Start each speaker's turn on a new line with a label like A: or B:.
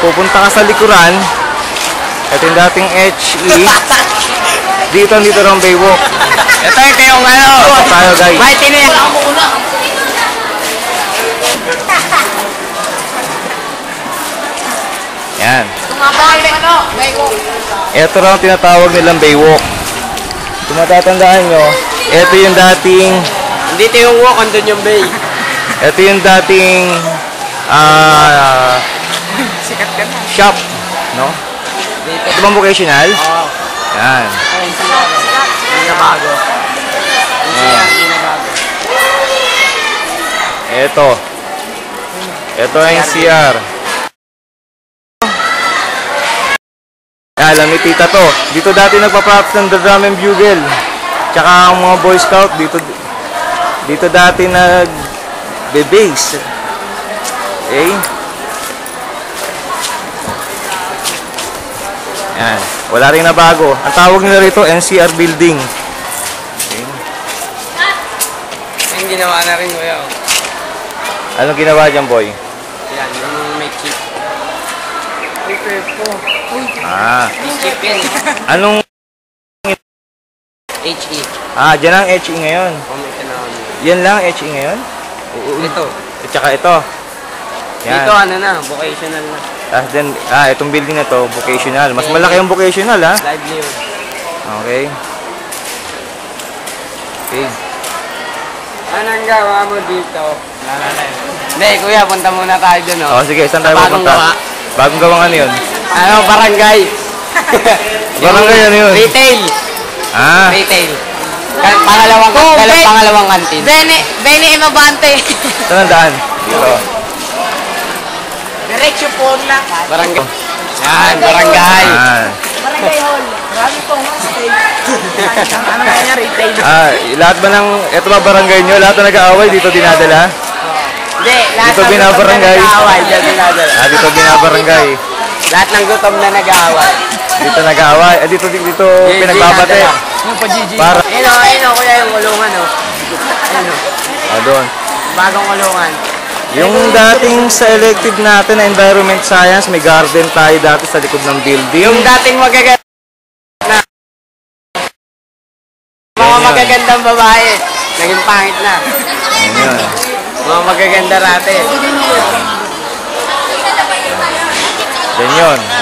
A: pupunta ka sa likuran. Ito yung dating HE. Dito, dito ng Baywalk.
B: Ito ito yung ano.
A: Ito tayo guys.
B: May tiniyak.
A: Yan.
B: Ano.
A: Ito raw ang tinatawag nilang Baywalk. Kung matatandaan nyo, ito yung dating,
B: Dito yung walk, andun yung bay.
A: ito yung dating ah
B: Sikat ka na.
A: shop. No?
B: Dito.
A: Ito bang vocational?
B: Oo.
A: Yan.
B: Ayun, sikat. Hindi na bago. Hindi na bago.
A: Ito. Ito ang CR. Alam ni tita to. Dito dati nagpa-props ng The Drum and Bugle. Tsaka ang mga Boy Scout dito dito dati nag base. Okay? Yan. Wala rin na bago. Ang tawag nila rito, NCR Building. Okay.
B: Yung ginawa na rin kuya.
A: Anong ginawa dyan, boy?
B: Yan, yung may chip. Uy, po. Uy,
A: Ah,
B: chip yan.
A: anong...
B: HE.
A: Ah, dyan ang HE ngayon.
B: Ako.
A: Yan lang, HE ngayon?
B: Ito.
A: At saka ito. Yan.
B: Dito ano na, vocational na.
A: Tapos then, ah, itong building na to, vocational. Mas malaki yung vocational, ha?
B: Livelihood.
A: Okay. Okay.
B: Anong gawa mo dito? Hindi, kuya, punta muna tayo dun, oh.
A: Oh, sige, saan tayo
B: Bagong
A: pupunta?
B: gawa.
A: Bagong gawang ano yun?
B: Ano, barangay.
A: Barangay, ano yun?
B: Retail.
A: Ah,
B: Retail. Ka- Pangalawang,
C: Oh, Ben-
B: pangalawang kantin.
C: Bene, Bene Imabante.
A: saan ang daan? Dito.
C: Diretso po lang.
B: Barangay. Yan, barangay.
A: Ah,
C: Barangay Hall. Marami pong hostel. ano nga niya, retail.
A: ah, lahat ba ng, ito ba barangay nyo? Lahat na nag-aaway dito dinadala?
B: Hindi, lahat
A: Dito
B: ng
A: binabarangay.
B: gutom na nag-aaway. Dito dinadala.
A: Ah, dito binabarangay.
B: Lahat ng gutom na nag-aaway.
A: Dito nag-aaway. Ah, dito, dito
B: Dito
A: pinagbabate.
B: Yung pa GG.
A: Para,
B: Ayun o, ayun o, kuya yung kulungan o. Ayun o,
A: ah, doon.
B: bagong kulungan.
A: Yung dating sa elective natin na environment science, may garden tayo dati sa likod ng building.
B: Yung dating magaganda na mga magagandang babae, naging pangit na.
A: Yun.
B: Mga magaganda natin.
A: Yan yun.